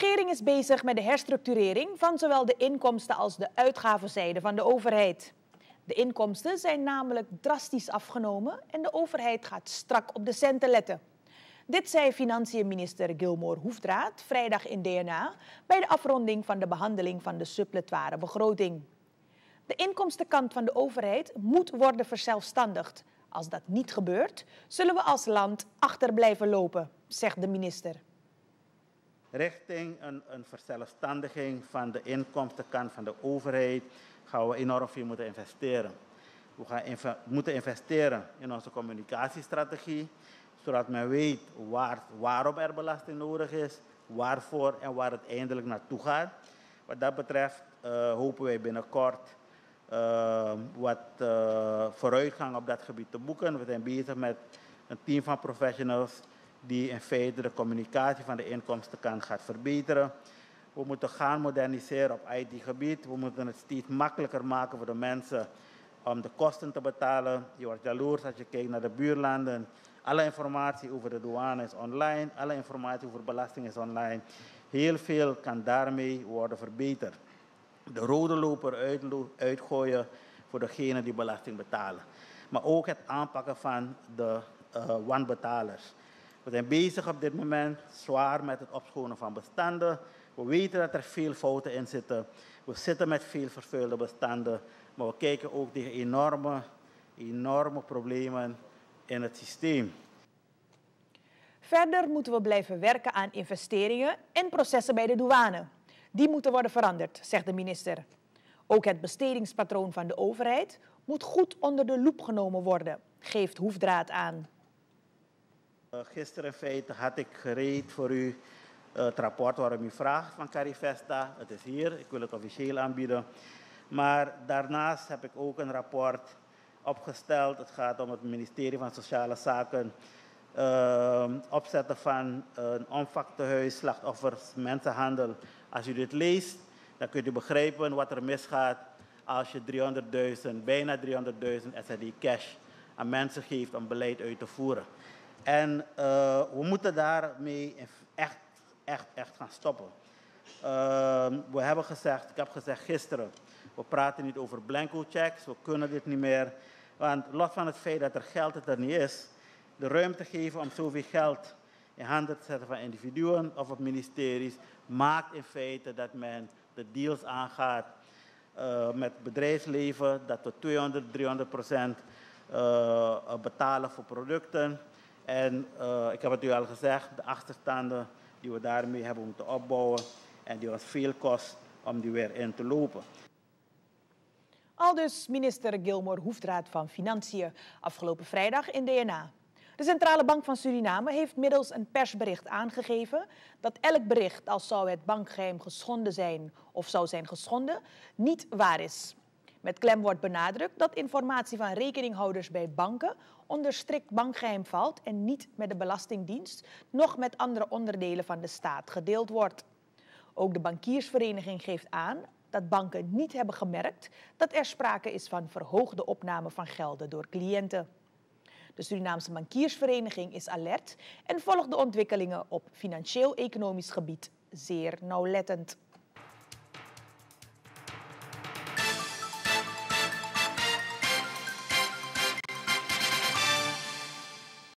regering is bezig met de herstructurering van zowel de inkomsten als de uitgavenzijde van de overheid. De inkomsten zijn namelijk drastisch afgenomen en de overheid gaat strak op de centen letten. Dit zei financiën-minister Gilmore Hoefdraad vrijdag in DNA bij de afronding van de behandeling van de suppletoire begroting. De inkomstenkant van de overheid moet worden verzelfstandigd. Als dat niet gebeurt, zullen we als land achter blijven lopen, zegt de minister richting een, een verzelfstandiging van de inkomstenkant van de overheid gaan we enorm veel moeten investeren. We gaan moeten investeren in onze communicatiestrategie, zodat men weet waar, waarom er belasting nodig is, waarvoor en waar het eindelijk naartoe gaat. Wat dat betreft uh, hopen wij binnenkort uh, wat uh, vooruitgang op dat gebied te boeken. We zijn bezig met een team van professionals die in feite de communicatie van de inkomstenkant gaat verbeteren. We moeten gaan moderniseren op IT-gebied. We moeten het steeds makkelijker maken voor de mensen om de kosten te betalen. Je wordt jaloers als je kijkt naar de buurlanden. Alle informatie over de douane is online. Alle informatie over belasting is online. Heel veel kan daarmee worden verbeterd. De rode loper uitgooien voor degenen die belasting betalen. Maar ook het aanpakken van de uh, wanbetalers. We zijn bezig op dit moment zwaar met het opschonen van bestanden. We weten dat er veel fouten in zitten. We zitten met veel vervuilde bestanden. Maar we kijken ook tegen enorme, enorme problemen in het systeem. Verder moeten we blijven werken aan investeringen en processen bij de douane. Die moeten worden veranderd, zegt de minister. Ook het bestedingspatroon van de overheid moet goed onder de loep genomen worden, geeft Hoefdraad aan. Uh, gisteren in feite had ik gereed voor u uh, het rapport waarom u vraagt van Carifesta. Het is hier, ik wil het officieel aanbieden. Maar daarnaast heb ik ook een rapport opgesteld. Het gaat om het ministerie van Sociale Zaken. Uh, opzetten van een omvangtehuis, slachtoffers, mensenhandel. Als u dit leest, dan kunt u begrijpen wat er misgaat als je 300.000, bijna 300.000 SRD cash aan mensen geeft om beleid uit te voeren. En uh, we moeten daarmee echt, echt, echt gaan stoppen. Uh, we hebben gezegd, ik heb gezegd gisteren, we praten niet over blanco checks, we kunnen dit niet meer. Want los van het feit dat er geld er niet is, de ruimte geven om zoveel geld in handen te zetten van individuen of op ministeries, maakt in feite dat men de deals aangaat uh, met bedrijfsleven, dat we 200, 300 procent uh, betalen voor producten. En uh, ik heb het u al gezegd, de achterstanden die we daarmee hebben moeten opbouwen en die ons veel kost om die weer in te lopen. Al dus minister Gilmore Hoefdraad van Financiën afgelopen vrijdag in DNA. De Centrale Bank van Suriname heeft middels een persbericht aangegeven dat elk bericht, als zou het bankgeheim geschonden zijn of zou zijn geschonden, niet waar is. Met klem wordt benadrukt dat informatie van rekeninghouders bij banken onder strikt bankgeheim valt en niet met de Belastingdienst, noch met andere onderdelen van de staat gedeeld wordt. Ook de bankiersvereniging geeft aan dat banken niet hebben gemerkt dat er sprake is van verhoogde opname van gelden door cliënten. De Surinaamse bankiersvereniging is alert en volgt de ontwikkelingen op financieel-economisch gebied zeer nauwlettend.